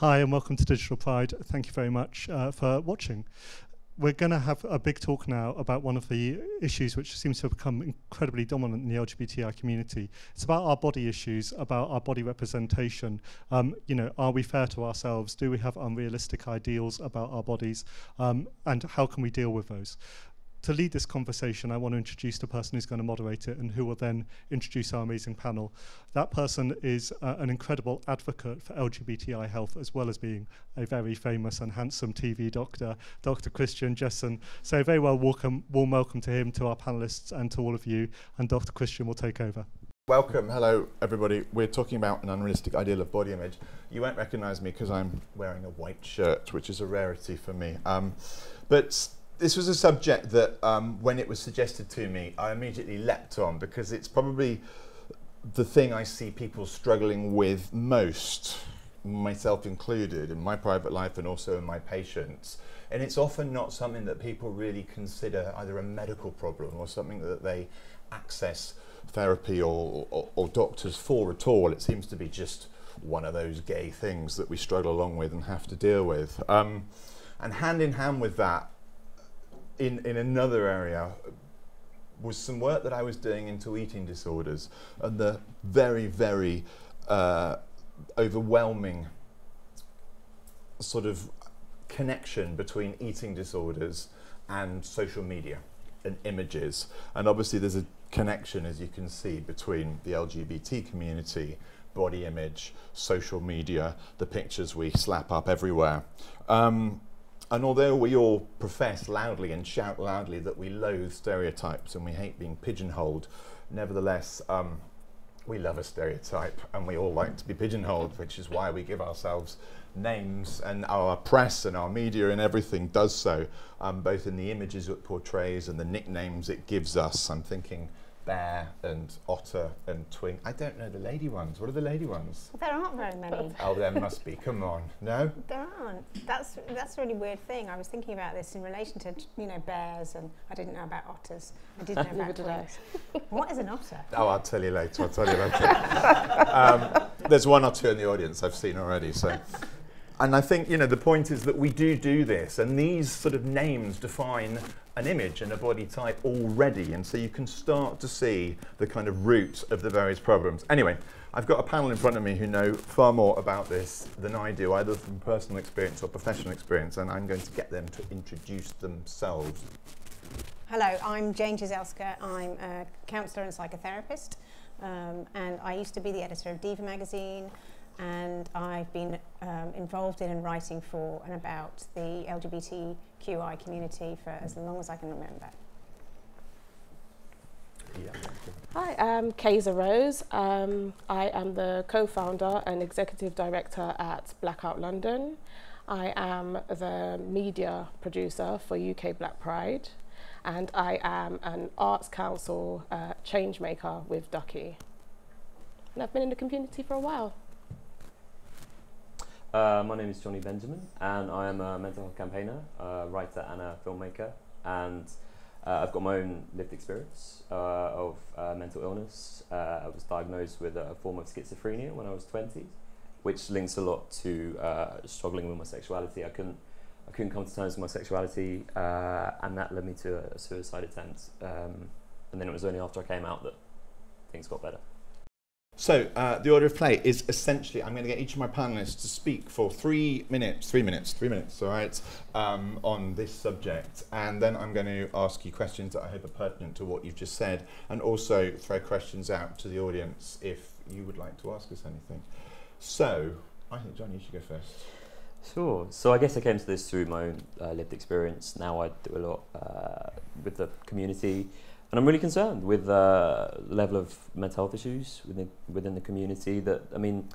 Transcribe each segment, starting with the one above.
Hi, and welcome to Digital Pride. Thank you very much uh, for watching. We're going to have a big talk now about one of the issues which seems to have become incredibly dominant in the LGBTI community. It's about our body issues, about our body representation. Um, you know, are we fair to ourselves? Do we have unrealistic ideals about our bodies? Um, and how can we deal with those? To lead this conversation, I want to introduce the person who's going to moderate it and who will then introduce our amazing panel. That person is uh, an incredible advocate for LGBTI health, as well as being a very famous and handsome TV doctor, Dr. Christian Jessen. So, very well welcome, warm welcome to him, to our panelists, and to all of you. And Dr. Christian will take over. Welcome, hello everybody. We're talking about an unrealistic ideal of body image. You won't recognise me because I'm wearing a white shirt, which is a rarity for me. Um, but this was a subject that, um, when it was suggested to me, I immediately leapt on because it's probably the thing I see people struggling with most, myself included, in my private life and also in my patients. And it's often not something that people really consider either a medical problem or something that they access therapy or, or, or doctors for at all. It seems to be just one of those gay things that we struggle along with and have to deal with. Um, and hand in hand with that, in, in another area was some work that I was doing into eating disorders and the very, very uh, overwhelming sort of connection between eating disorders and social media and images. And obviously, there's a connection, as you can see, between the LGBT community, body image, social media, the pictures we slap up everywhere. Um, and although we all profess loudly and shout loudly that we loathe stereotypes and we hate being pigeonholed, nevertheless, um, we love a stereotype and we all like to be pigeonholed, which is why we give ourselves names and our press and our media and everything does so, um, both in the images it portrays and the nicknames it gives us. I'm thinking bear and otter and twink. I don't know the lady ones. What are the lady ones? There aren't very many. oh, there must be. Come on. No? There aren't. That's that's a really weird thing. I was thinking about this in relation to you know bears, and I didn't know about otters. I didn't know about twinks. what is an otter? Oh, I'll tell you later. I'll tell you later. um, there's one or two in the audience I've seen already. So. And I think, you know, the point is that we do do this, and these sort of names define an image and a body type already, and so you can start to see the kind of root of the various problems. Anyway, I've got a panel in front of me who know far more about this than I do, either from personal experience or professional experience, and I'm going to get them to introduce themselves. Hello, I'm Jane Czyzselska. I'm a counsellor and psychotherapist, um, and I used to be the editor of Diva magazine and I've been um, involved in and writing for and about the LGBTQI community for as long as I can remember. Hi, I'm Kayla Rose. Um, I am the co-founder and executive director at Blackout London. I am the media producer for UK Black Pride and I am an Arts Council uh, change maker with Duckie. And I've been in the community for a while. Uh, my name is Jonny Benjamin, and I am a mental health campaigner, a writer, and a filmmaker. And uh, I've got my own lived experience uh, of uh, mental illness. I was diagnosed with a form of schizophrenia when I was 20, which links a lot to struggling with my sexuality. I couldn't, I couldn't come to terms with my sexuality, and that led me to a, a suicide attempt. Um, and then it was only after I came out that things got better. So uh, the order of play is essentially I'm going to get each of my panelists to speak for three minutes, three minutes, three minutes, all right, um, on this subject, and then I'm going to ask you questions that I hope are pertinent to what you've just said, and also throw questions out to the audience if you would like to ask us anything. So I think John, you should go first. Sure. So I guess I came to this through my own uh, lived experience. Now I do a lot uh, with the community and I'm really concerned with uh, the level of mental health issues within within the community. That I mean,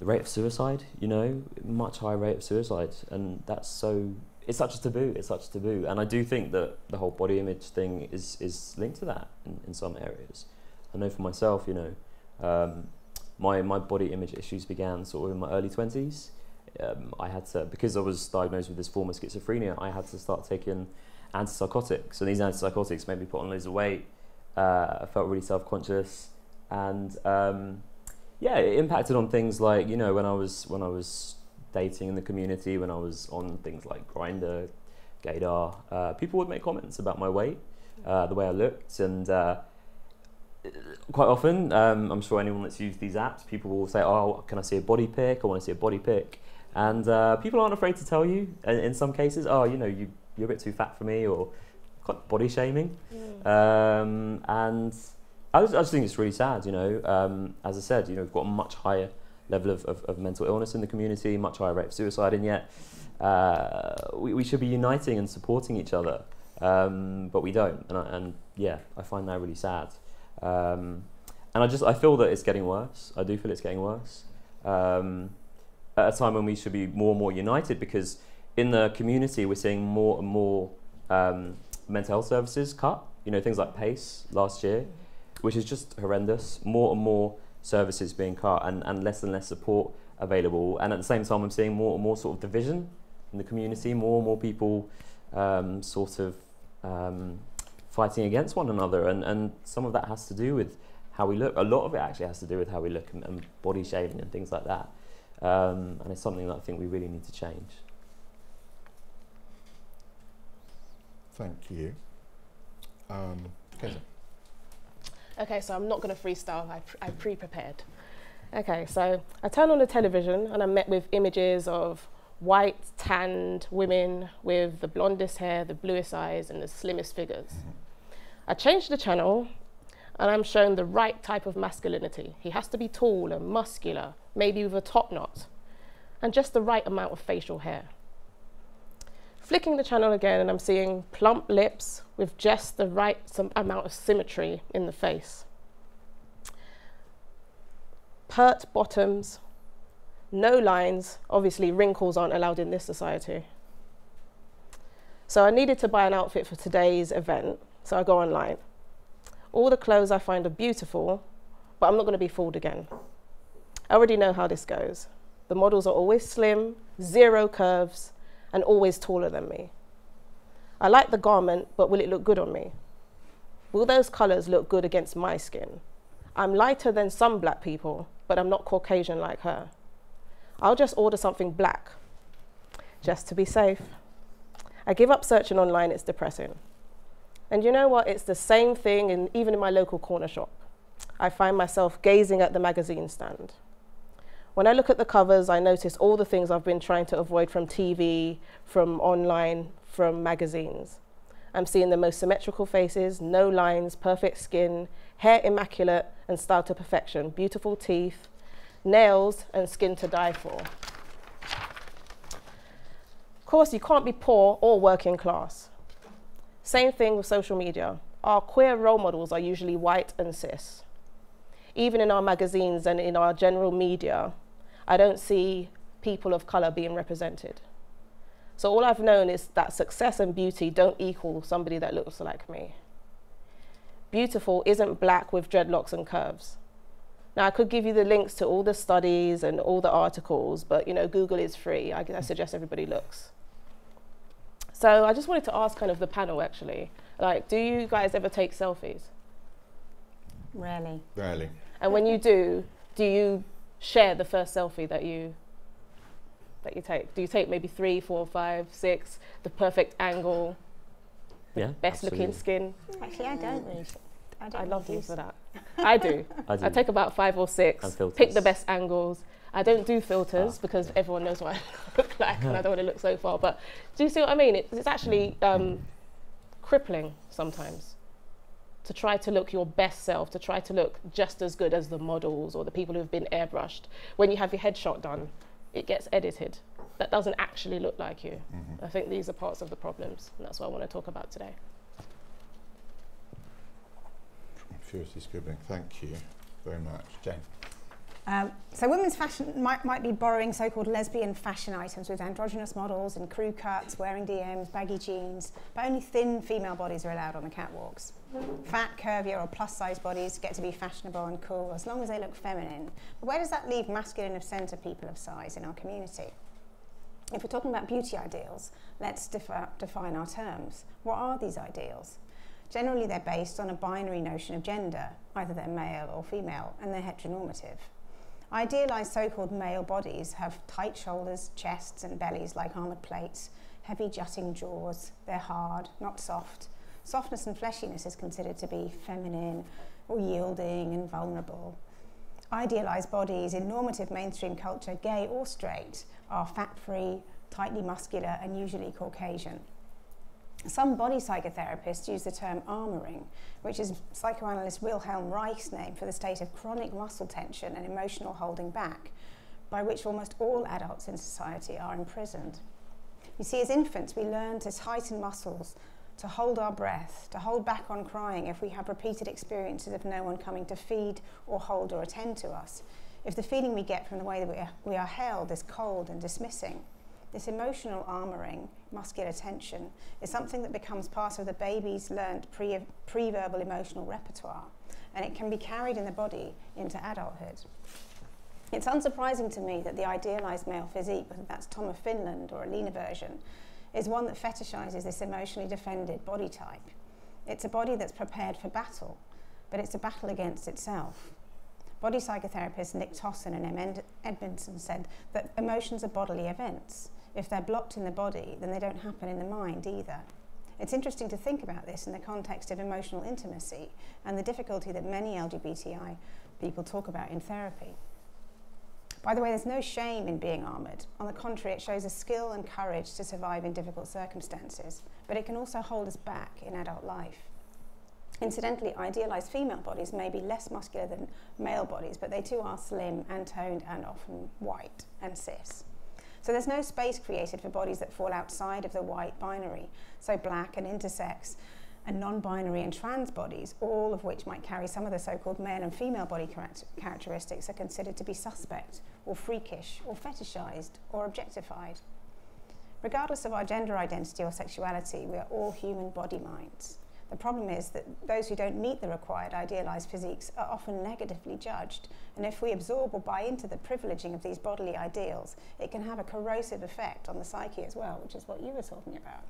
the rate of suicide, you know, much higher rate of suicide, and that's so. It's such a taboo. It's such a taboo, and I do think that the whole body image thing is is linked to that in, in some areas. I know for myself, you know, um, my my body image issues began sort of in my early twenties. Um, I had to because I was diagnosed with this form of schizophrenia. I had to start taking antipsychotics, and these antipsychotics made me put on loads of weight. Uh, I felt really self-conscious, and um, yeah, it impacted on things like you know when I was when I was dating in the community, when I was on things like Grindr, Gaydar, uh, people would make comments about my weight, uh, the way I looked, and uh, quite often, um, I'm sure anyone that's used these apps, people will say, "Oh, can I see a body pic? I want to see a body pic," and uh, people aren't afraid to tell you. In some cases, "Oh, you know, you you're a bit too fat for me," or quite body shaming, Mm. um, and I just, I just think it's really sad. You know, um, as I said, you know, we've got a much higher level of, of, of mental illness in the community, much higher rate of suicide, and yet uh, we, we should be uniting and supporting each other, um, but we don't. And, I, and yeah, I find that really sad. Um, and I just I feel that it's getting worse. I do feel it's getting worse. Um, at a time when we should be more and more united, because in the community we're seeing more and more um, mental health services cut. You know, things like PACE last year, which is just horrendous. More and more services being cut, and, and less and less support available. And at the same time, I'm seeing more and more sort of division in the community. More and more people um, sort of um, fighting against one another, and, and some of that has to do with how we look. A lot of it actually has to do with how we look and, and body shaming and things like that. Um, and it's something that I think we really need to change. Thank you. Um. Okay, so I'm not going to freestyle. I, I pre-prepared. Okay, so I turn on the television and I'm met with images of white, tanned women with the blondest hair, the bluest eyes, and the slimmest figures. I change the channel and I'm shown the right type of masculinity. He has to be tall and muscular, maybe with a top knot, and just the right amount of facial hair. Flicking the channel again, and I'm seeing plump lips with just the right amount of symmetry in the face. Pert bottoms, no lines. Obviously, wrinkles aren't allowed in this society. So I needed to buy an outfit for today's event, so I go online. All the clothes I find are beautiful, but I'm not going to be fooled again. I already know how this goes. The models are always slim, zero curves, and always taller than me. I like the garment, but will it look good on me? Will those colors look good against my skin? I'm lighter than some black people, but I'm not Caucasian like her. I'll just order something black, just to be safe. I give up searching online, it's depressing. And you know what? It's the same thing, in, even in my local corner shop. I find myself gazing at the magazine stand. When I look at the covers, I notice all the things I've been trying to avoid from TV, from online, from magazines. I'm seeing the most symmetrical faces, no lines, perfect skin, hair immaculate and styled to perfection, beautiful teeth, nails, and skin to die for. Of course, you can't be poor or working class. Same thing with social media. Our queer role models are usually white and cis. Even in our magazines and in our general media, I don't see people of color being represented. So all I've known is that success and beauty don't equal somebody that looks like me. Beautiful isn't black with dreadlocks and curves. Now I could give you the links to all the studies and all the articles, but you know Google is free. I, I suggest everybody looks. So I just wanted to ask kind of the panel actually, like, do you guys ever take selfies? Rarely. Rarely. And when you do, do you share the first selfie that you that you take? Do you take maybe three, four, five, six, the perfect angle, the Yeah, best looking skin? Actually, I don't really. I don't I love you use- for that. I do. I do. I take about five or six, And filters. pick the best angles. I don't do filters Ah, because everyone knows what I look like and I don't want to look so far. But do you see what I mean? It, it's actually um, crippling sometimes to try to look your best self, to try to look just as good as the models or the people who've been airbrushed. When you have your headshot done, it gets edited. That doesn't actually look like you. Mm-hmm. I think these are parts of the problems, and that's what I want to talk about today. Furiously scribbling. Thank you very much, Jane. Um, so women's fashion might, might be borrowing so-called lesbian fashion items with androgynous models and crew cuts, wearing DMs, baggy jeans, but only thin female bodies are allowed on the catwalks. Fat, curvier or plus-size bodies get to be fashionable and cool as long as they look feminine. But where does that leave masculine of centre people of size in our community? If we're talking about beauty ideals, let's defi- define our terms. What are these ideals? Generally, they're based on a binary notion of gender. Either they're male or female, and they're heteronormative. Idealised so called male bodies have tight shoulders, chests, and bellies like armoured plates, heavy jutting jaws, they're hard, not soft. Softness and fleshiness is considered to be feminine or yielding and vulnerable. Idealised bodies in normative mainstream culture, gay or straight, are fat free, tightly muscular, and usually Caucasian. Some body psychotherapists use the term armoring, which is psychoanalyst Wilhelm Reich's name for the state of chronic muscle tension and emotional holding back, by which almost all adults in society are imprisoned. You see, as infants, we learn to tighten muscles, to hold our breath, to hold back on crying if we have repeated experiences of no one coming to feed or hold or attend to us. If the feeling we get from the way that we are, held is cold and dismissing. This emotional armouring, muscular tension, is something that becomes part of the baby's learned pre, pre-verbal emotional repertoire, and it can be carried in the body into adulthood. It's unsurprising to me that the idealised male physique, whether that's Tom of Finland or a leaner version, is one that fetishises this emotionally defended body type. It's a body that's prepared for battle, but it's a battle against itself. Body psychotherapist Nick Totton and Em Edmondson said that emotions are bodily events if they're blocked in the body, then they don't happen in the mind either. It's interesting to think about this in the context of emotional intimacy and the difficulty that many LGBTI people talk about in therapy. By the way, there's no shame in being armoured. On the contrary, it shows a skill and courage to survive in difficult circumstances, but it can also hold us back in adult life. Incidentally, idealised female bodies may be less muscular than male bodies, but they too are slim and toned and often white and cis. So there's no space created for bodies that fall outside of the white binary. So black and intersex and non-binary and trans bodies, all of which might carry some of the so-called male and female body characteristics are considered to be suspect or freakish or fetishized or objectified. Regardless of our gender identity or sexuality, we are all human body minds. The problem is that those who don't meet the required idealised physiques are often negatively judged, and if we absorb or buy into the privileging of these bodily ideals, it can have a corrosive effect on the psyche as well, which is what you were talking about.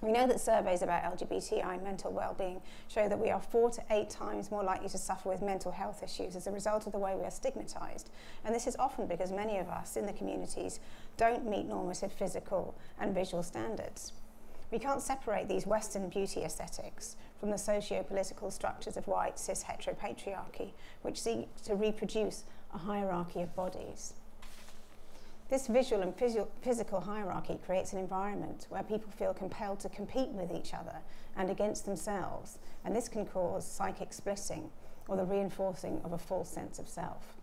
We know that surveys about LGBTI mental well-being show that we are four to eight times more likely to suffer with mental health issues as a result of the way we are stigmatised. And this is often because many of us in the communities don't meet normative physical and visual standards. We can't separate these Western beauty aesthetics from the socio-political structures of white cis heteropatriarchy, which seek to reproduce a hierarchy of bodies. This visual and physical hierarchy creates an environment where people feel compelled to compete with each other and against themselves, and this can cause psychic splitting or the reinforcing of a false sense of self.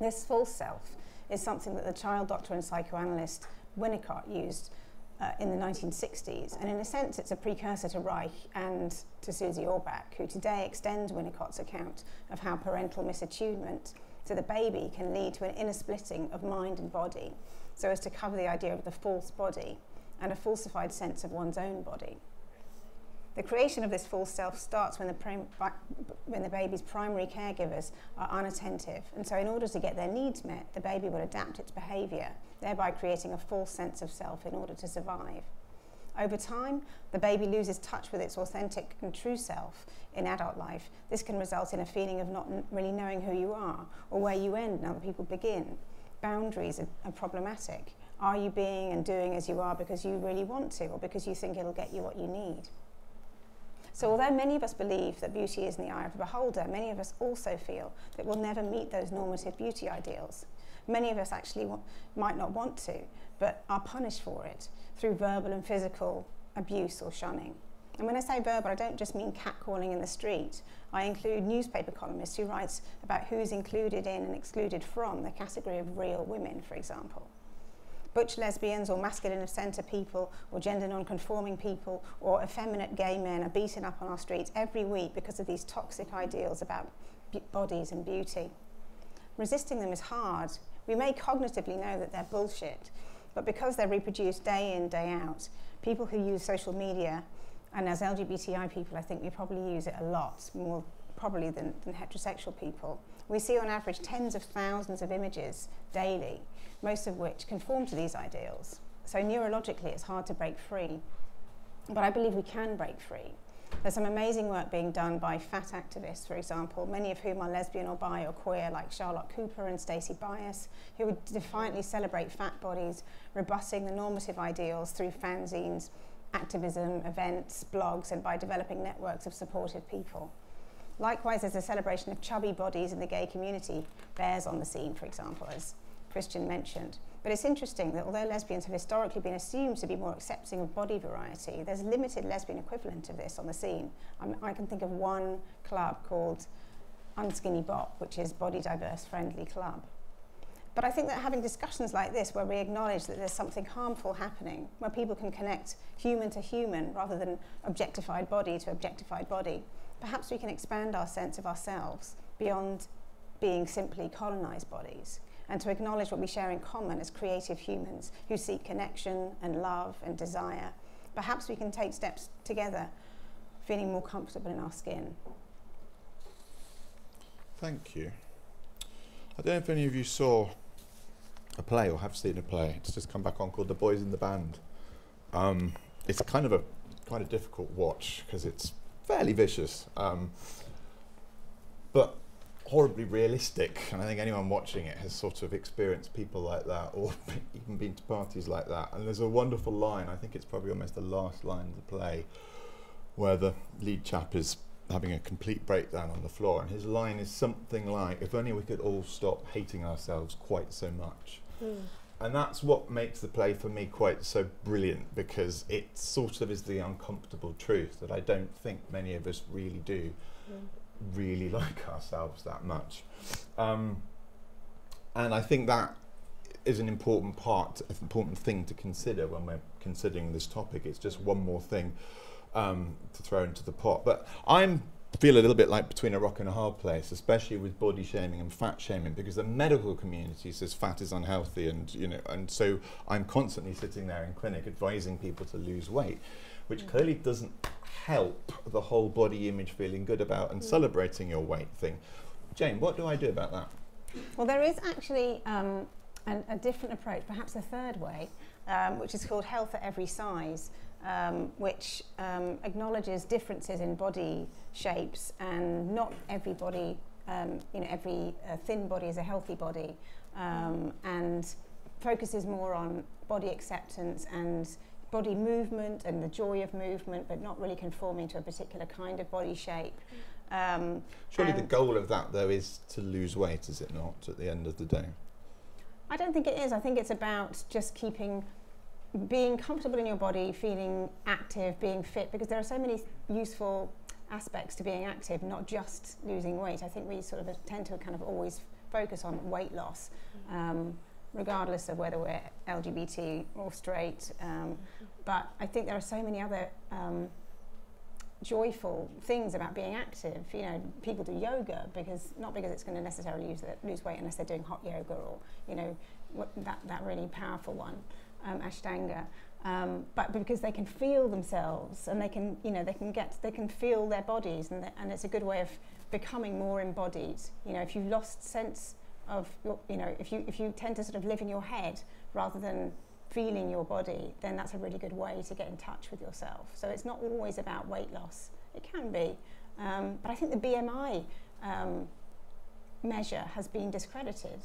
This false self is something that the child doctor and psychoanalyst Winnicott used uh, in the 1960s. And in a sense, it's a precursor to Reich and to Susie Orbach, who today extends Winnicott's account of how parental misattunement to the baby can lead to an inner splitting of mind and body, so as to cover the idea of the false body and a falsified sense of one's own body. The creation of this false self starts when the, when the baby's primary caregivers are unattentive, and so in order to get their needs met, the baby will adapt its behaviour, thereby creating a false sense of self in order to survive. Over time, the baby loses touch with its authentic and true self in adult life. This can result in a feeling of not really knowing who you are or where you end and other people begin. Boundaries are, are problematic. Are you being and doing as you are because you really want to or because you think it'll get you what you need? So although many of us believe that beauty is in the eye of the beholder, many of us also feel that we'll never meet those normative beauty ideals. Many of us actually might not want to, but are punished for it through verbal and physical abuse or shunning. And when I say verbal, I don't just mean catcalling in the street. I include newspaper columnists who write about who's included in and excluded from the category of real women, for example butch lesbians or masculine of centre people or gender non-conforming people or effeminate gay men are beaten up on our streets every week because of these toxic ideals about bodies and beauty. Resisting them is hard. We may cognitively know that they're bullshit, but because they're reproduced day in, day out, people who use social media, and as LGBTI people, I think we probably use it a lot, more probably than, than heterosexual people. We see on average tens of thousands of images daily most of which conform to these ideals. So neurologically, it's hard to break free. But I believe we can break free. There's some amazing work being done by fat activists, for example, many of whom are lesbian or bi or queer, like Charlotte Cooper and Stacy Bias, who would defiantly celebrate fat bodies, robusting the normative ideals through fanzines, activism, events, blogs, and by developing networks of supportive people. Likewise, there's a celebration of chubby bodies in the gay community, bears on the scene, for example, as Christian mentioned. But it's interesting that although lesbians have historically been assumed to be more accepting of body variety, there's limited lesbian equivalent of this on the scene. I'm, I can think of one club called Unskinny Bop, which is body diverse friendly club. But I think that having discussions like this, where we acknowledge that there's something harmful happening, where people can connect human to human rather than objectified body to objectified body, perhaps we can expand our sense of ourselves beyond being simply colonized bodies and to acknowledge what we share in common as creative humans who seek connection and love and desire. Perhaps we can take steps together, feeling more comfortable in our skin. Thank you. I don't know if any of you saw a play or have seen a play. It's just come back on called The Boys in the Band. Um, it's kind of a quite a difficult watch because it's fairly vicious, um, but horribly realistic. And I think anyone watching it has sort of experienced people like that or even been to parties like that. And there's a wonderful line, I think it's probably almost the last line of the play, where the lead chap is having a complete breakdown on the floor. And his line is something like, if only we could all stop hating ourselves quite so much. Mm. And that's what makes the play for me quite so brilliant because it sort of is the uncomfortable truth that I don't think many of us really do. Mm really like ourselves that much. Um, and I think that is an important part, an important thing to consider when we're considering this topic. It's just one more thing um, to throw into the pot. But I'm feel a little bit like between a rock and a hard place, especially with body shaming and fat shaming, because the medical community says fat is unhealthy, and you know, and so I'm constantly sitting there in clinic advising people to lose weight, which mm. clearly doesn't help the whole body image feeling good about and mm. celebrating your weight thing. Jane, what do I do about that? Well, there is actually um, an, a different approach, perhaps a third way, um, which is called health at every size, um, which um, acknowledges differences in body shapes and not everybody, um, you know, every uh, thin body is a healthy body, um, and focuses more on body acceptance and body movement and the joy of movement, but not really conforming to a particular kind of body shape. Um, Surely the goal of that, though, is to lose weight, is it not, at the end of the day? I don't think it is. I think it's about just keeping, being comfortable in your body, feeling active, being fit, because there are so many useful aspects to being active, not just losing weight. I think we sort of tend to kind of always focus on weight loss. Um, regardless of whether we're LGBT or straight. Um, but I think there are so many other um, joyful things about being active. You know, people do yoga because not because it's going to necessarily lose, lose weight unless they're doing hot yoga or you know that that really powerful one, um, Ashtanga. Um, but because they can feel themselves and they can you know they can get they can feel their bodies and, and it's a good way of becoming more embodied. You know, if you've lost sense of your, you know, if you if you tend to sort of live in your head rather than feeling your body, then that's a really good way to get in touch with yourself. So it's not always about weight loss. It can be, um, but I think the BMI um, measure has been discredited,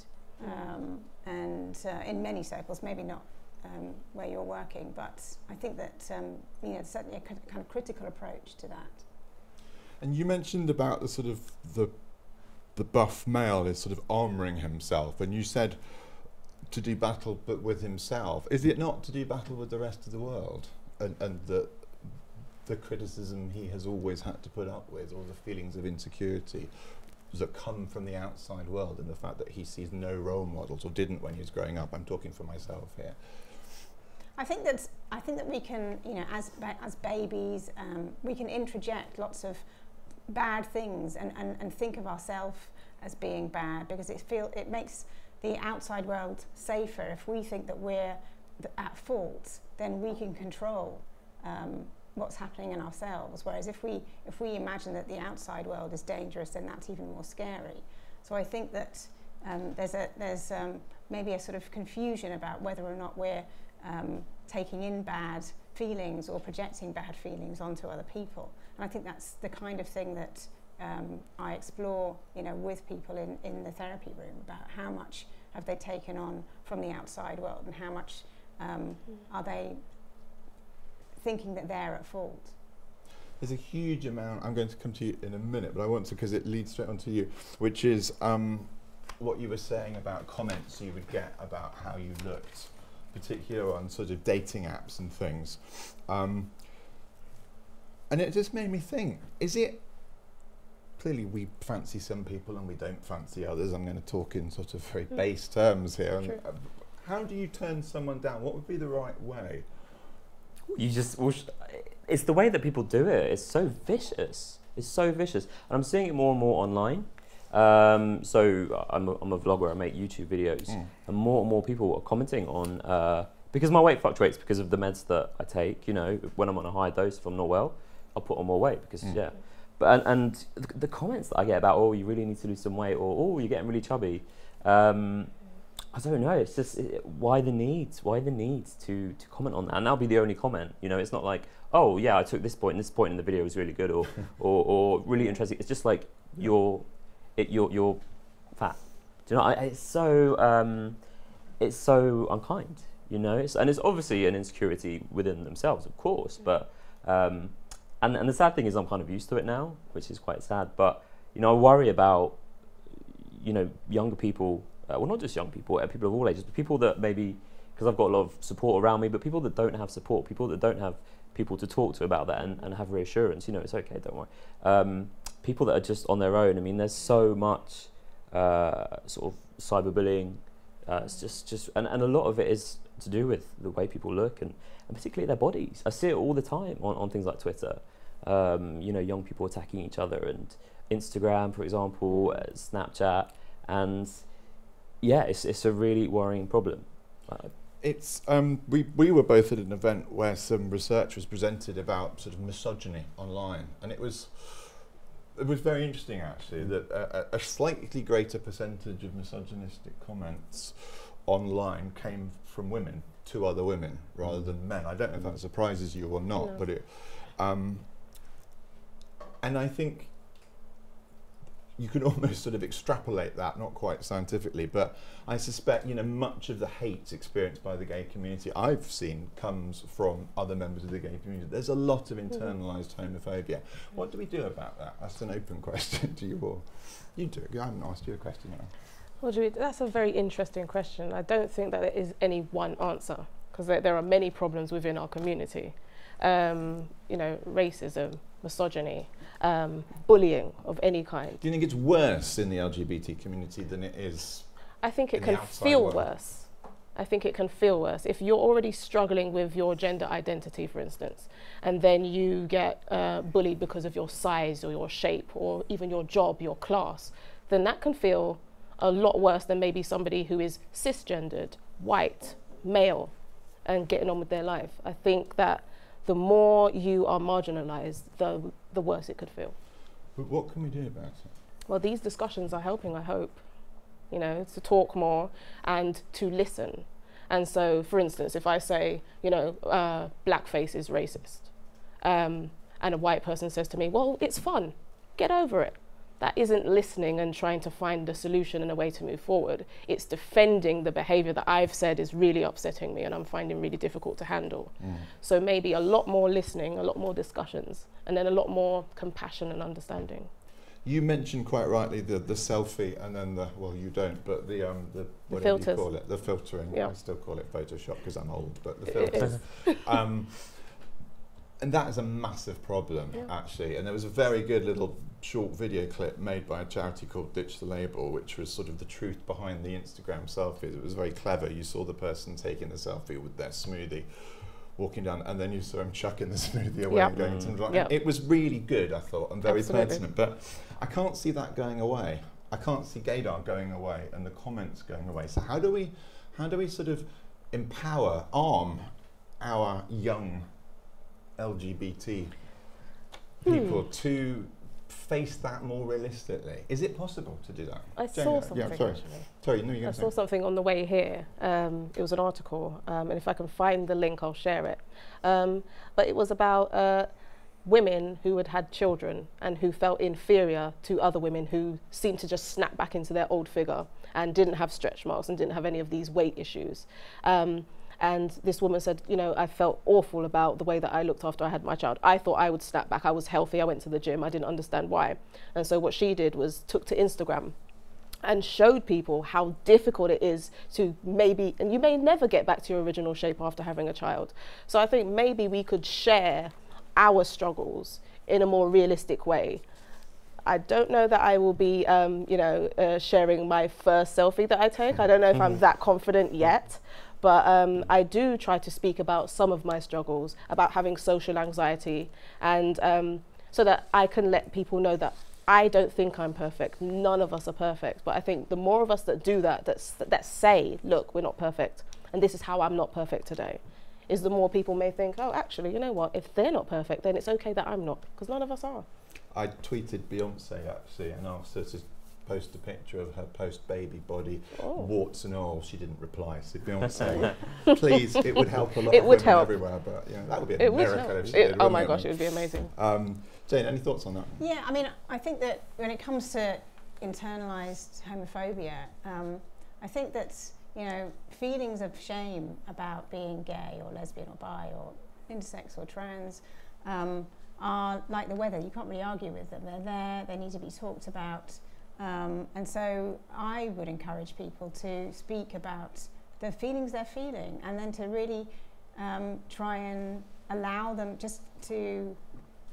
um, and uh, in many circles, maybe not um, where you're working, but I think that um, you know certainly a kind of critical approach to that. And you mentioned about the sort of the the buff male is sort of armoring himself, and you said to do battle but with himself. Is it not to do battle with the rest of the world and, and the the criticism he has always had to put up with, or the feelings of insecurity that come from the outside world, and the fact that he sees no role models or didn't when he was growing up? I'm talking for myself here. I think that I think that we can, you know, as as babies, um, we can introject lots of bad things and, and, and think of ourselves as being bad because it feel it makes the outside world safer. If we think that we're at fault then we can control um, what's happening in ourselves. Whereas if we if we imagine that the outside world is dangerous then that's even more scary. So I think that um, there's a there's um, maybe a sort of confusion about whether or not we're um, taking in bad feelings or projecting bad feelings onto other people. And I think that's the kind of thing that um, I explore, you know, with people in, in the therapy room about how much have they taken on from the outside world and how much um, are they thinking that they're at fault. There's a huge amount. I'm going to come to you in a minute, but I want to because it leads straight on to you, which is um, what you were saying about comments you would get about how you looked, particularly on sort of dating apps and things. Um, and it just made me think: Is it clearly we fancy some people and we don't fancy others? I'm going to talk in sort of very Mm. base terms here. True. Uh, how do you turn someone down? What would be the right way? You just it's the way that people do it. It's so vicious. It's so vicious, and I'm seeing it more and more online. Um, so I'm a, I'm a vlogger. I make YouTube videos, and more and more people are commenting on uh, because my weight fluctuates because of the meds that I take. You know, when I'm on a high dose, if I'm not well, I'll put on more weight because Mm. yeah. But and, and the, comments that I get about oh you really need to lose some weight or oh you're getting really chubby. Um, I don't know. It's just it, why the need? Why the need to to comment on that? And that'll be the only comment. You know, it's not like oh yeah, I took this point and this point in the video was really good or or, or really interesting. It's just like you're it, you're you're fat. Do you know? I, it's so um, it's so unkind. You know, it's, and it's obviously an insecurity within themselves, of course. But um, and and the sad thing is, I'm kind of used to it now, which is quite sad. But you know, I worry about you know younger people. Uh, well, not just young people, uh, people of all ages, but people that maybe because I've got a lot of support around me, but people that don't have support, people that don't have people to talk to about that and, and have reassurance. You know, it's okay, don't worry. Um, people that are just on their own. I mean, there's so much uh, sort of cyberbullying. Uh, it's just, just, and, and a lot of it is to do with the way people look and, and particularly their bodies. I see it all the time on, on things like Twitter. Um, you know, young people attacking each other and Instagram, for example, uh, Snapchat, and yeah, it's it's a really worrying problem. Uh, It's um, we we were both at an event where some research was presented about sort of misogyny online, and it was it was very interesting actually that a, a slightly greater percentage of misogynistic comments online came from women to other women rather than men. I don't know if that surprises you or not, No. but it. Um, and I think you can almost sort of extrapolate that, not quite scientifically, but I suspect you know much of the hate experienced by the gay community I've seen comes from other members of the gay community. There's a lot of internalized homophobia. What do we do about that? That's an open question to you all. You do. I haven't asked you a question yet. Well, that's a very interesting question. I don't think that there is any one answer because there, there are many problems within our community. Um, you know, racism, misogyny, um, bullying of any kind. Do you think it's worse in the LGBT community than it is? I think it can feel world. worse. I think it can feel worse. If you're already struggling with your gender identity, for instance, and then you get uh, bullied because of your size or your shape or even your job, your class, then that can feel a lot worse than maybe somebody who is cisgendered, white, male, and getting on with their life. I think that the more you are marginalized, the, the worse it could feel. But what can we do about it? Well, these discussions are helping, I hope, you know, to talk more and to listen. And so, for instance, if I say, you know, uh, blackface is racist, um, and a white person says to me, well, it's fun, get over it. That isn't listening and trying to find a solution and a way to move forward. It's defending the behavior that I've said is really upsetting me and I'm finding really difficult to handle. So maybe a lot more listening, a lot more discussions, and then a lot more compassion and understanding. You mentioned quite rightly the, the selfie and then the well you don't but the um the whatever you filters. call it the filtering Yeah. I still call it Photoshop because I'm old but the filters um, and that is a massive problem Yeah. actually and there was a very good little short video clip made by a charity called Ditch the Label which was sort of the truth behind the Instagram selfies it was very clever you saw the person taking the selfie with their smoothie walking down and then you saw him chucking the smoothie away Yep. and going into the. Yep. it was really good I thought and very Absolutely. pertinent but I can't see that going away I can't see gaydar going away and the comments going away so how do we how do we sort of empower arm our young LGBT people to face that more realistically? Is it possible to do that? I Jane, saw yeah, something sorry. actually. Sorry, no, you I saw something on the way here. Um, it was an article, um, and if I can find the link, I'll share it. Um, but it was about uh, women who had had children and who felt inferior to other women who seemed to just snap back into their old figure and didn't have stretch marks and didn't have any of these weight issues. Um, and this woman said, you know, I felt awful about the way that I looked after I had my child. I thought I would snap back. I was healthy. I went to the gym. I didn't understand why. And so what she did was took to Instagram and showed people how difficult it is to maybe, and you may never get back to your original shape after having a child. So I think maybe we could share our struggles in a more realistic way. I don't know that I will be, um, you know, uh, sharing my first selfie that I take. I don't know if I'm that confident yet, but um, I do try to speak about some of my struggles, about having social anxiety, and um, so that I can let people know that I don't think I'm perfect. None of us are perfect. But I think the more of us that do that, that's, that say, look, we're not perfect, and this is how I'm not perfect today, is the more people may think, oh, actually, you know what? If they're not perfect, then it's okay that I'm not, because none of us are. I tweeted Beyonce actually and asked her to post a picture of her post-baby body, Oh. warts and all. She didn't reply. So Beyonce, please, it would help a lot It of would women help. everywhere. But yeah, that would be a It would miracle if she It- did. oh my it? gosh, it would be amazing. Um, Jane, any thoughts on that? Yeah, I mean, I think that when it comes to internalized homophobia, um, I think that you know feelings of shame about being gay or lesbian or bi or intersex or trans um, are like the weather. You can't really argue with them. They're there. They need to be talked about. Um, and so I would encourage people to speak about the feelings they're feeling and then to really um, try and allow them just to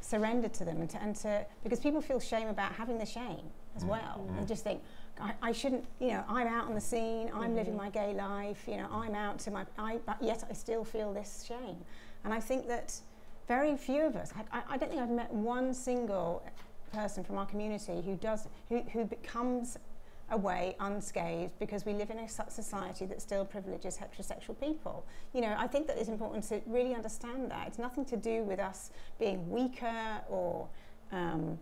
surrender to them and to, and to because people feel shame about having the shame as Mm. well Mm. and just think I, I shouldn't you know I'm out on the scene I'm living Mhm. my gay life you know I'm out to my I, but yet I still feel this shame and I think that very few of us I, I, I don't think I've met one single person from our community who does who, who becomes away unscathed because we live in a so- society that still privileges heterosexual people. You know, I think that it's important to really understand that. It's nothing to do with us being weaker or, um,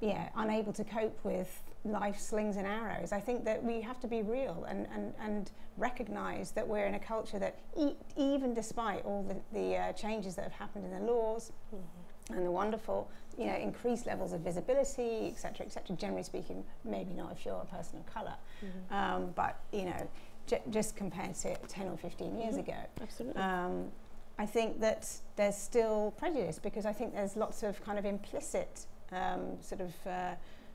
yeah, unable to cope with life slings and arrows. I think that we have to be real and, and, and recognise that we're in a culture that, e- even despite all the, the uh, changes that have happened in the laws, and the wonderful, you know, increased levels of visibility, et cetera, et cetera. Generally speaking, maybe not if you're a person of colour, um, but you know, j- just compared to 10 or 15 years Mhm. ago, Absolutely. um, I think that there's still prejudice because I think there's lots of kind of implicit um, sort of uh,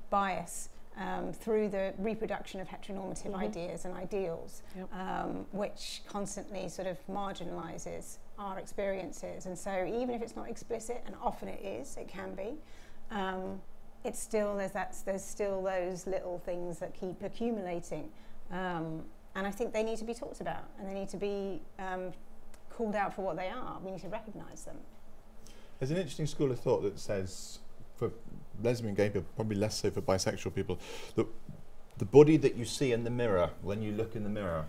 bias um, through the reproduction of heteronormative Mhm. ideas and ideals, Yep. um, which constantly sort of marginalises our experiences. And so, even if it's not explicit, and often it is, it can be. Um, it's still there's that there's still those little things that keep accumulating, um, and I think they need to be talked about and they need to be um, called out for what they are. We need to recognise them. There's an interesting school of thought that says, for lesbian, gay people, probably less so for bisexual people, that the body that you see in the mirror when you look in the mirror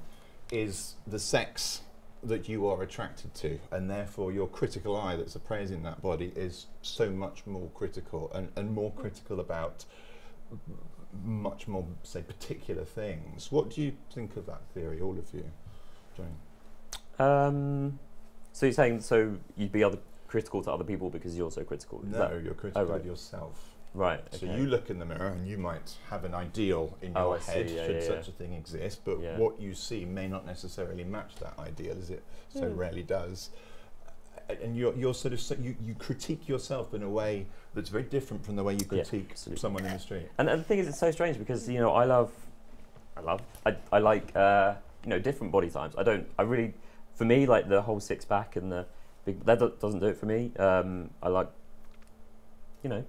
is the sex that you are attracted to, and therefore your critical eye that's appraising that body is so much more critical and, and more critical about much more, say, particular things. What do you think of that theory, all of you? Jane? Um, so you're saying so you'd be other critical to other people because you're so critical? No, you're critical right. of yourself. Right. So okay. you look in the mirror and you might have an ideal in Oh, your I head, yeah, should yeah, such yeah. a thing exist, but what you see may not necessarily match that ideal, as it so Hmm. rarely does. And you're, you're sort of so you, you critique yourself in a way that's very different from the way you critique someone in the street. And, and the thing is, it's so strange because you know I love, I love, I, I like uh, you know different body types. I don't, I really, for me, like the whole six pack and the big that do- doesn't do it for me. Um, I like, you know,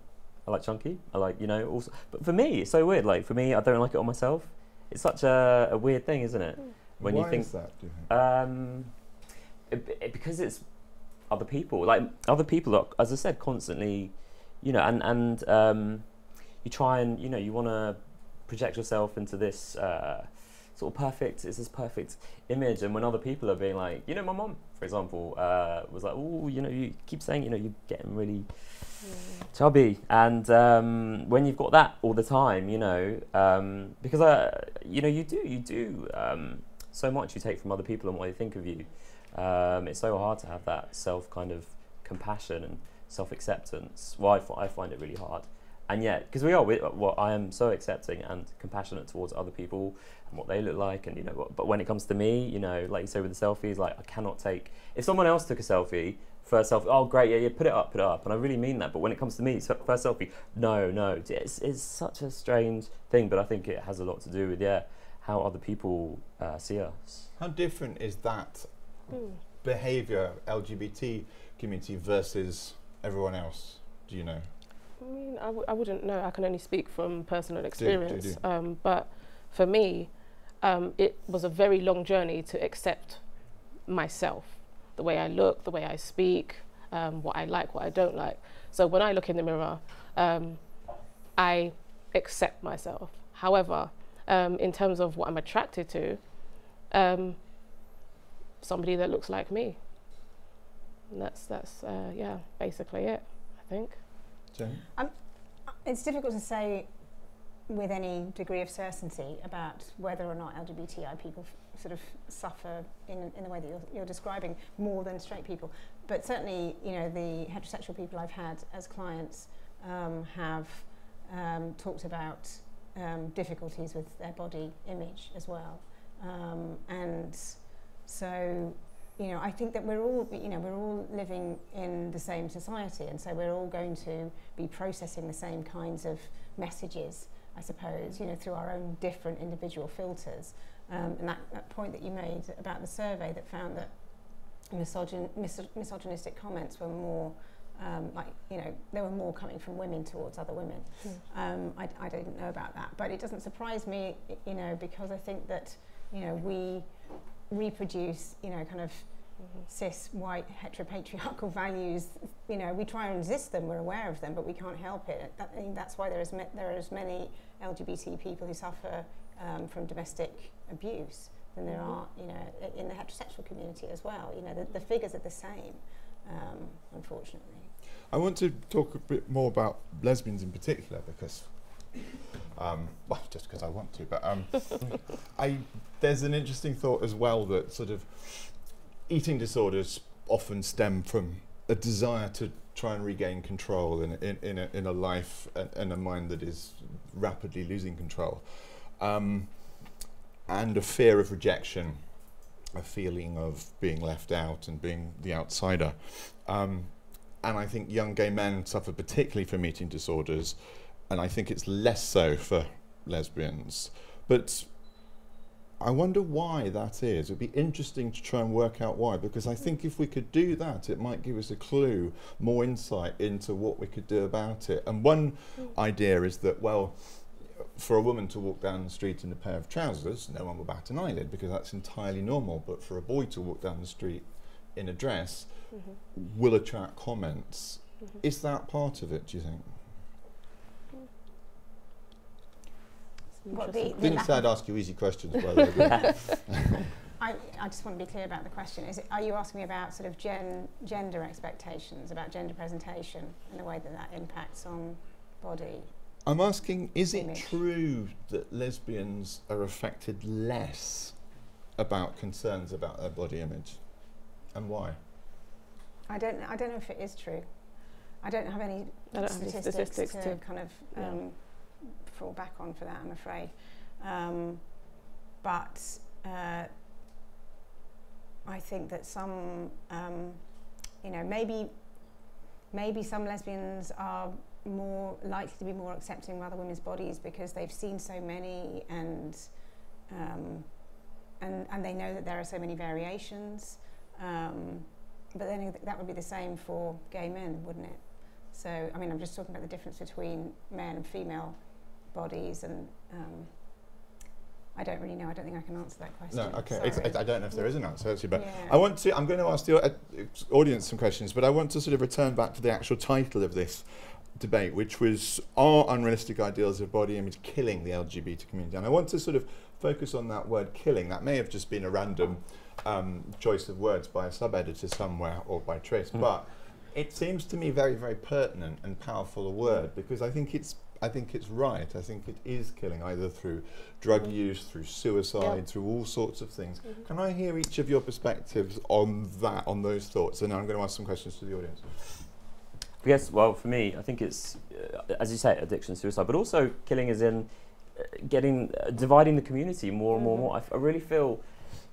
I like chunky. I like you know also, but for me, it's so weird. Like for me, I don't like it on myself. It's such a, a weird thing, isn't it? When Why you think is that? Do you think? Um, it, it- because it's other people, like other people are, as I said, constantly, you know, and and um, you try and you know you want to project yourself into this uh, sort of perfect. It's this perfect image, and when other people are being like, you know, my mom, for example, uh, was like, oh, you know, you keep saying, you know, you're getting really chubby, and um, when you've got that all the time, you know, um, because uh, you know, you do, you do um, so much you take from other people and what they think of you. Um, it's so hard to have that self kind of compassion and self acceptance. Well, I, f- I find it really hard. And yet, because we are, we, well, I am so accepting and compassionate towards other people and what they look like, and you know. What, but when it comes to me, you know, like you say with the selfies, like I cannot take. If someone else took a selfie, first selfie, oh great, yeah, yeah, put it up, put it up, and I really mean that. But when it comes to me, so- first selfie, no, no, it's, it's such a strange thing. But I think it has a lot to do with yeah, how other people uh, see us. How different is that Mm. behaviour, LGBT community versus everyone else? Do you know? I mean, I, w- I wouldn't know. I can only speak from personal do, experience. do. Um, but for me, um, it was a very long journey to accept myself, the way I look, the way I speak, um, what I like, what I don't like. So when I look in the mirror, um, I accept myself. However, um, in terms of what I'm attracted to, um, somebody that looks like me. And that's that's uh, yeah, basically it. I think. Jen? It's difficult to say with any degree of certainty about whether or not LGBTI people sort of suffer in, in the way that you're, you're describing more than straight people. But certainly, you know, the heterosexual people I've had as clients um, have um, talked about um, difficulties with their body image as well. Um, and so, you know, I think that we're all, you know, we're all living in the same society, and so we're all going to be processing the same kinds of messages, I suppose, you know, through our own different individual filters. Um, and that, that point that you made about the survey that found that misogyn- mis- misogynistic comments were more, um, like, you know, there were more coming from women towards other women. Um, I, I didn't know about that, but it doesn't surprise me, you know, because I think that, you know, we reproduce, you know, kind of cis white heteropatriarchal values. You know we try and resist them we're aware of them but we can't help it. That, I mean, that's why there is ma- there are as many LGBT people who suffer um, from domestic abuse than there Mhm. are you know in the heterosexual community as well. You know the, the figures are the same um, unfortunately. I want to talk a bit more about lesbians in particular because, um, well, just because I want to, but um, I there's an interesting thought as well that sort of eating disorders often stem from a desire to try and regain control in in, in, a, in a life and, a mind that is rapidly losing control, um, and a fear of rejection, a feeling of being left out and being the outsider. Um, and I think young gay men suffer particularly from eating disorders, and I think it's less so for lesbians. But I wonder why that is. It'd be interesting to try and work out why, because I think if we could do that, it might give us a clue, more insight into what we could do about it. And one idea is that, well, for a woman to walk down the street in a pair of trousers, no one will bat an eyelid because that's entirely normal. But for a boy to walk down the street in a dress, Mm-hmm. will attract comments. Mhm. Is that part of it, do you think? What the- Interesting. Didn't lack say I'd ask you easy questions, by the way. I, I just want to be clear about the question. Is it, are you asking me about sort of gen, gender expectations, about gender presentation and the way that that impacts on body? I'm asking, is it true that lesbians are affected less about concerns about their body image? And why? I don't, I don't know if it is true. I don't have any I don't have any statistics, statistics to, to. kind of yeah. Um, fall back on for that, I'm afraid. Um, but uh, I think that some, um, you know, maybe maybe some lesbians are more likely to be more accepting of other women's bodies because they've seen so many and um, and and they know that there are so many variations. Um, but then that would be the same for gay men, wouldn't it? So, I mean, I'm just talking about the difference between male and female bodies, and um, I don't really know. I don't think I can answer that question. No, okay. It's, it's, I don't know if there is an answer, actually, but Yeah. I want to. I'm going to ask the uh, audience some questions, but I want to sort of return back to the actual title of this debate, which was "Are unrealistic ideals of body image killing the LGBT community?" And I want to sort of focus on that word killing. That may have just been a random um, choice of words by a sub editor somewhere or by Tris, Mm. but it seems to me very, very pertinent and powerful a word because I think it's I think it's right. I think it is killing either through drug Mhm. use, through suicide, Yeah. through all sorts of things. Mhm. Can I hear each of your perspectives on that, on those thoughts? And now I'm going to ask some questions to the audience. Yes, well, for me, I think it's, uh, as you say, addiction, suicide, but also killing is in uh, getting, uh, dividing the community more and more and Mhm. more. I, f- I really feel,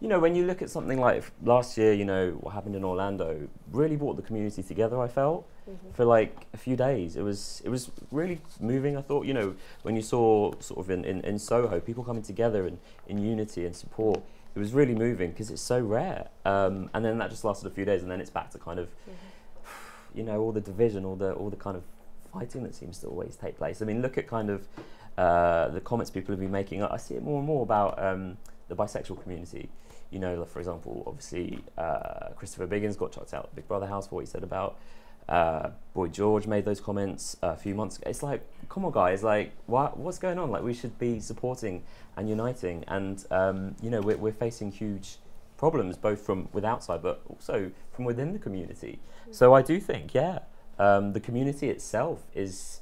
you know, when you look at something like last year, you know, what happened in Orlando, really brought the community together, I felt, Mhm. for like a few days. It was, it was really moving, I thought, you know, when you saw sort of in, in, in Soho, people coming together in, in unity and support, it was really moving because it's so rare. Um, and then that just lasted a few days and then it's back to kind of, Mhm. you know all the division all the all the kind of fighting that seems to always take place i mean look at kind of uh, the comments people have been making i I see it more and more about um, the bisexual community. You know for example obviously uh, christopher biggins got chucked out of big brother house for what he said about uh, boy george made those comments a few months ago. It's like come on guys like what what's going on? Like we should be supporting and uniting. And um, you know we're, we're facing huge problems both from with outside but also from within the community. So I do think, yeah, um, the community itself is,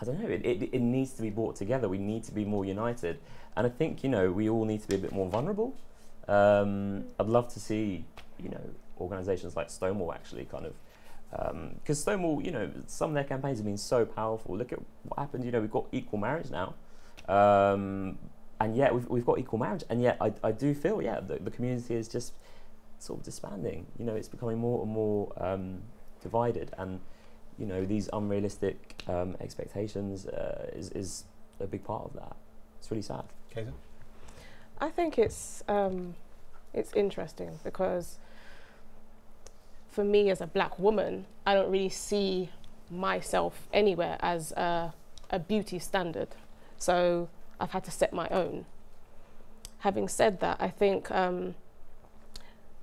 I don't know, it, it, it needs to be brought together. We need to be more united. And I think, you know, we all need to be a bit more vulnerable. Um, I'd love to see, you know, organisations like Stonewall actually kind of, because Stonewall, you know, some of their campaigns have been so powerful. Look at what happened, you know, we've got equal marriage now. Um, and yet we've, we've got equal marriage. And yet I, I do feel, yeah, the, the community is just sort of disbanding. You know, it's becoming more and more um, divided, and you know these unrealistic um, expectations uh, is is a big part of that. It's really sad. Kayla? I think it's um, it's interesting because for me as a black woman, I don't really see myself anywhere as a, a beauty standard. So I've had to set my own. Having said that, I think um,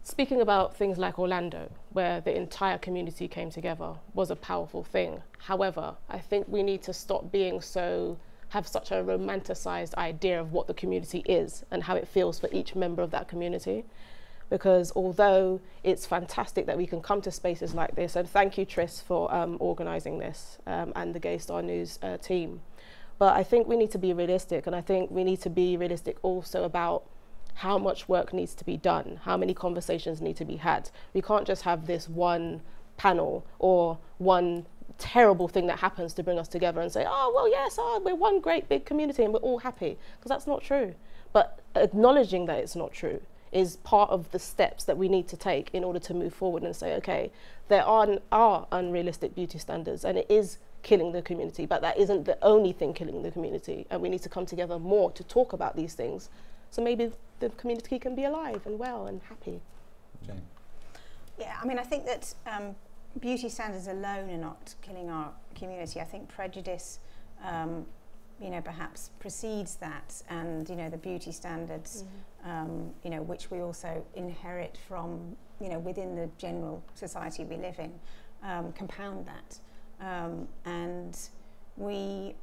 speaking about things like Orlando, where the entire community came together, was a powerful thing. However, I think we need to stop being so have such a romanticized idea of what the community is and how it feels for each member of that community. Because although it's fantastic that we can come to spaces like this, and thank you, Tris, for um, organizing this um, and the Gay Star News uh, team. But I think we need to be realistic, and I think we need to be realistic also about how much work needs to be done, how many conversations need to be had. We can't just have this one panel or one terrible thing that happens to bring us together and say, oh, well, yes, oh, we're one great big community and we're all happy. Because that's not true. But acknowledging that it's not true is part of the steps that we need to take in order to move forward and say, okay, there are, are unrealistic beauty standards and it is killing the community, but that isn't the only thing killing the community. And we need to come together more to talk about these things. So maybe the community can be alive and well and happy. Jane? Yeah, I mean, I think that um, beauty standards alone are not killing our community. I think prejudice, um, you know, perhaps precedes that, and you know, the beauty standards, um, you know, which we also inherit from, you know, within the general society we live in, um, compound that, um, and we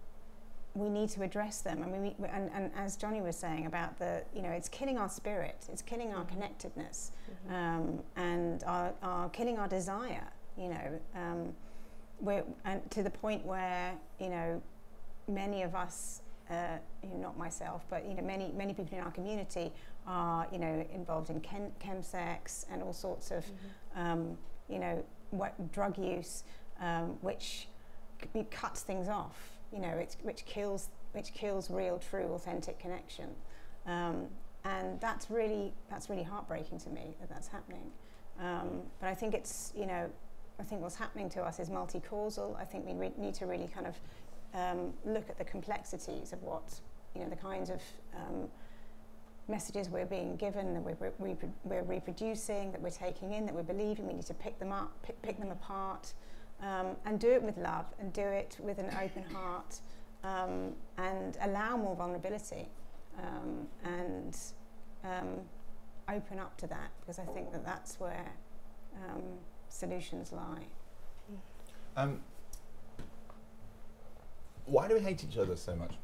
we need to address them. I mean, we, and, and as Jonny was saying about the, you know, it's killing our spirit, it's killing our Mhm. connectedness, um, and our, our killing our desire. You know, um, we're and to the point where you know many of us, uh, you know, not myself, but you know, many many people in our community are you know involved in chem, chemsex and all sorts of um, you know what, drug use, um, which c- cuts things off. You know, which kills which kills real, true, authentic connection. Um, and that's really that's really heartbreaking to me that that's happening. Um, but I think it's you know I think what's happening to us is multi-causal. I think we need to really kind of um, look at the complexities of what you know the kinds of um, messages we're being given, that we're, we're, we're reproducing, that we're taking in, that we're believing. We need to pick them up, pick, pick them apart, um, and do it with love, and do it with an open heart, um, and allow more vulnerability, um, and um, open up to that, because I think that that's where um, solutions lie. Um, why do we hate each other so much?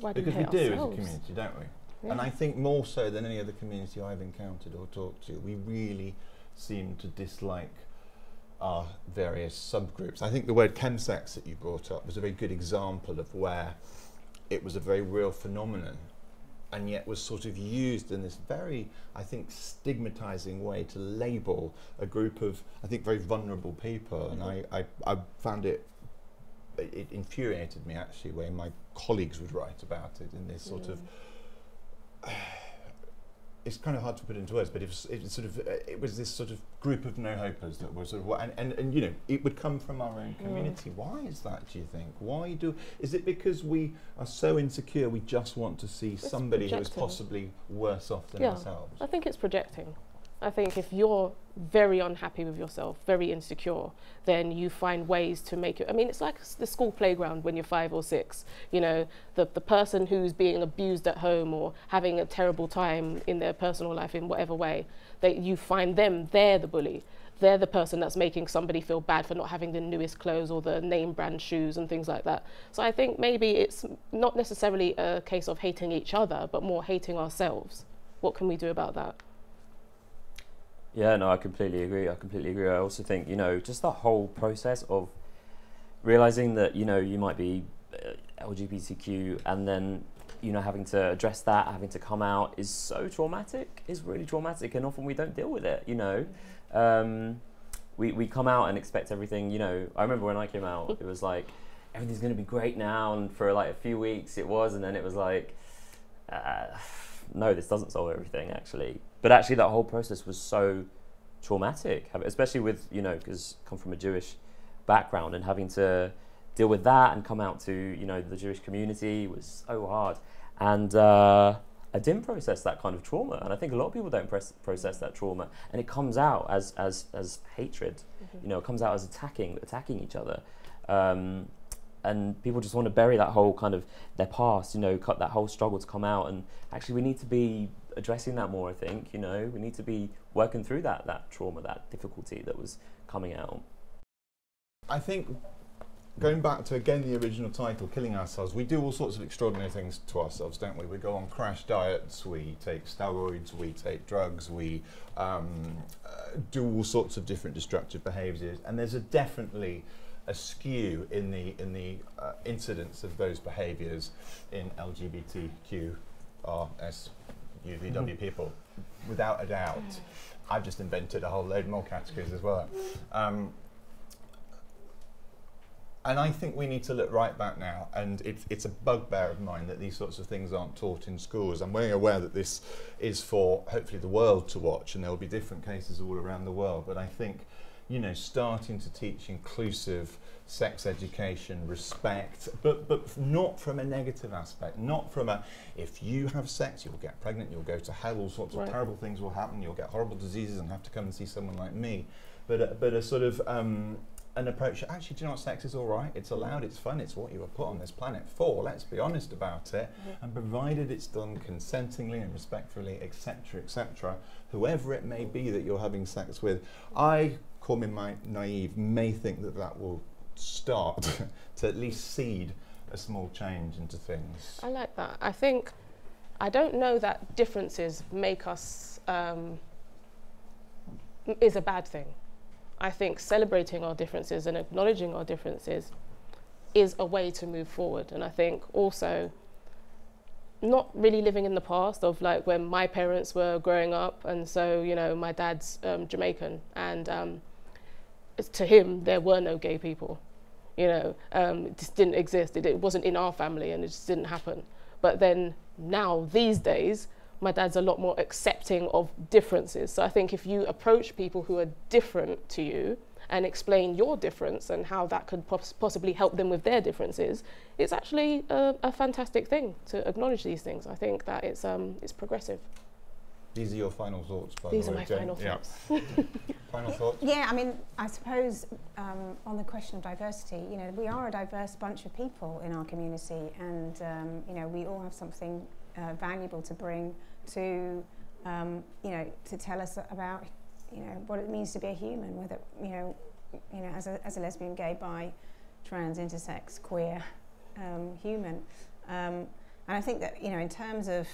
Why do because we we do ourselves? as a community, don't we? Yeah. And I think more so than any other community I've encountered or talked to, we really seem to dislike our various subgroups. I think the word chemsex that you brought up was a very good example of where it was a very real phenomenon and yet was sort of used in this very, I think, stigmatizing way to label a group of, I think, very vulnerable people. And I, I, I found it, it infuriated me actually when my colleagues would write about it in this sort of mm. It's kind of hard to put into words, but it was, it was sort of uh, it was this sort of group of no hopers that were sort of and, and and you know it would come from our own community. Why is that? Do you think? Why do? Is it because we are so insecure we just want to see It's somebody who is possibly worse off than Yeah. ourselves? I think it's projecting. I think if you're very unhappy with yourself, very insecure, then you find ways to make it. I mean, it's like the school playground when you're five or six. You know, the, the person who's being abused at home or having a terrible time in their personal life in whatever way, that you find them, they're the bully. They're the person that's making somebody feel bad for not having the newest clothes or the name brand shoes and things like that. So I think maybe it's not necessarily a case of hating each other, but more hating ourselves. What can we do about that? Yeah, no, I completely agree. I completely agree. I also think, you know, just the whole process of realizing that, you know, you might be uh, LGBTQ and then, you know, having to address that, having to come out is so traumatic, is really traumatic. And often we don't deal with it, you know. Um, we, we come out and expect everything, you know. I remember when I came out, it was like, everything's going to be great now. And for like a few weeks it was. And then it was like, uh, no, this doesn't solve everything actually. But actually, that whole process was so traumatic, especially with you know, because come from a Jewish background and having to deal with that and come out to you know the Jewish community was so hard. And uh, I didn't process that kind of trauma, and I think a lot of people don't press, process that trauma, and it comes out as as as hatred. You know, it comes out as attacking attacking each other. Um, and people just want to bury that whole kind of their past, you know, cut that whole struggle to come out. And actually, we need to be addressing that more. I think, you know, we need to be working through that that trauma, that difficulty that was coming out. I think going back to again the original title, killing ourselves. We do all sorts of extraordinary things to ourselves, don't we? We go on crash diets, we take steroids, we take drugs, we um, uh, do all sorts of different destructive behaviours, and there's a definitely a skew in the in the uh, incidence of those behaviours in LGBTQ, RS, UVW people, without a doubt. I've just invented a whole load more categories as well. Um, and I think we need to look right back now, and it's, it's a bugbear of mine that these sorts of things aren't taught in schools. I'm very aware that this is for hopefully the world to watch, and there will be different cases all around the world. But I think, you know, starting to teach inclusive sex education, respect, but but not from a negative aspect, not from a if you have sex, you'll get pregnant, you'll go to hell, all sorts Right. of terrible things will happen, you'll get horrible diseases and have to come and see someone like me. But a, but a sort of um, an approach. Actually, do you know what? Sex is all right. It's allowed. It's fun. It's what you were put on this planet for. Let's be honest about it. And provided it's done consentingly and respectfully, etc., etc., whoever it may be that you're having sex with, I, call me my naive, may think that that will start to at least seed a small change into things. I like that. I think I don't know that differences make us um, is a bad thing. I think celebrating our differences and acknowledging our differences is a way to move forward. And I think also not really living in the past of like when my parents were growing up, and so you know my dad's um, Jamaican, and um, to him there were no gay people you know, um, it just didn't exist. It, it wasn't in our family and it just didn't happen. But then now, these days, my dad's a lot more accepting of differences. So I think if you approach people who are different to you and explain your difference and how that could pos- possibly help them with their differences, it's actually a, a fantastic thing to acknowledge these things. I think that it's, um, it's progressive. These are your final thoughts, by These the are way. my Jane. final Yeah. thoughts. Final thoughts? Yeah, I mean, I suppose um, on the question of diversity, you know, we are a diverse bunch of people in our community, and um, you know, we all have something uh, valuable to bring to, um, you know, to tell us about, you know, what it means to be a human, whether you know, you know, as a as a lesbian, gay, bi, trans, intersex, queer, um, human. Um, and I think that you know, in terms of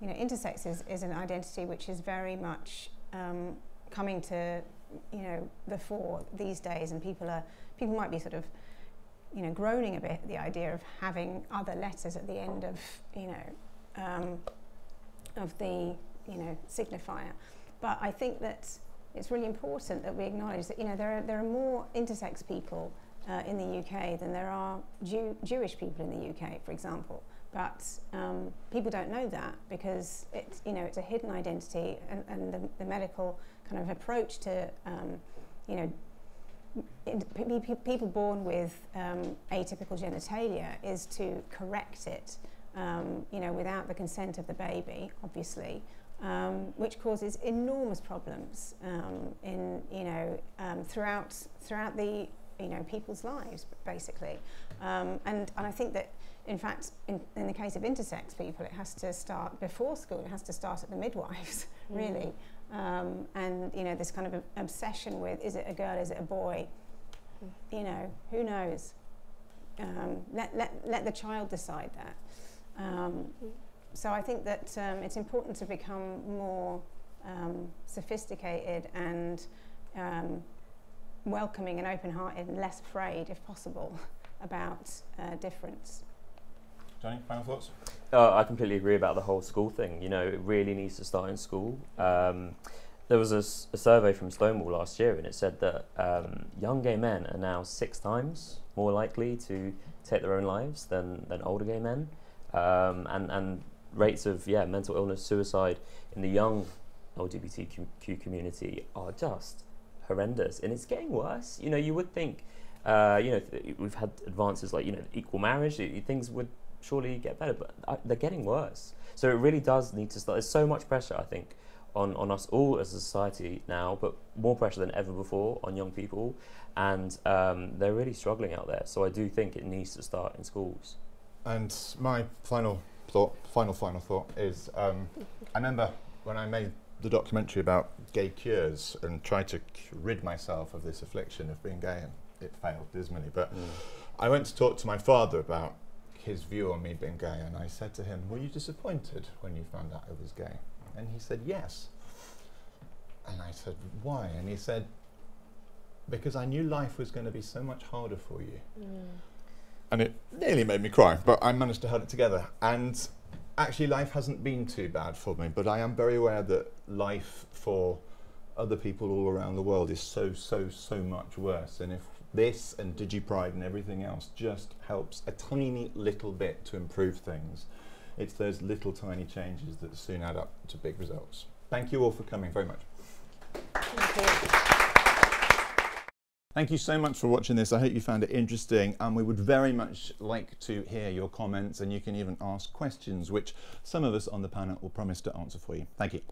you know, intersex is, is an identity which is very much um, coming to you know the fore these days, and people are people might be sort of you know groaning a bit at the idea of having other letters at the end of you know um, of the you know signifier, but I think that it's really important that we acknowledge that you know there are there are more intersex people uh, in the UK than there are Jew- Jewish people in the UK, for example. But um, people don't know that because it's you know it's a hidden identity, and, and the, the medical kind of approach to um, you know people born with um, atypical genitalia is to correct it, um, you know, without the consent of the baby, obviously, um, which causes enormous problems um, in, you know, throughout throughout the, you know, people's lives, basically. And, and I think that, in fact, in, in the case of intersex people, it has to start before school. It has to start at the midwives, really. Mm. Um, and you know this kind of obsession with is it a girl, is it a boy? You know, who knows? Um, let, let, let the child decide that. Um, so I think that um, it's important to become more um, sophisticated and um, welcoming and open-hearted and less afraid, if possible, about uh, difference. Jonny, final thoughts? Uh, I completely agree about the whole school thing. You know, it really needs to start in school. Um, there was a, a, survey from Stonewall last year, and it said that um, young gay men are now six times more likely to take their own lives than, than older gay men. Um, and, and rates of yeah mental illness, suicide in the young LGBTQ community are just horrendous, and it's getting worse. You know, you would think, uh, you know, we've had advances like you know equal marriage, things would surely you get better, but uh, they're getting worse. So it really does need to start. There's so much pressure, I think, on, on us all as a society now, but more pressure than ever before on young people, and um, they're really struggling out there. So I do think it needs to start in schools. And my final thought, final final thought is, um, I remember when I made the documentary about gay cures and tried to rid myself of this affliction of being gay, and it failed dismally. But mm. I went to talk to my father about his view on me being gay, and I said to him, "Were you disappointed when you found out I was gay?" And he said, "Yes." And I said, "Why?" And he said, "Because I knew life was going to be so much harder for you." Mm and it nearly made me cry, but I managed to hold it together. And actually, life hasn't been too bad for me, but I am very aware that life for other people all around the world is so, so, so much worse. And if this and DigiPride and everything else just helps a tiny little bit to improve things, it's those little tiny changes that soon add up to big results. Thank you all for coming very much. Thank you so much for watching this. I hope you found it interesting and we would very much like to hear your comments and you can even ask questions which some of us on the panel will promise to answer for you. Thank you.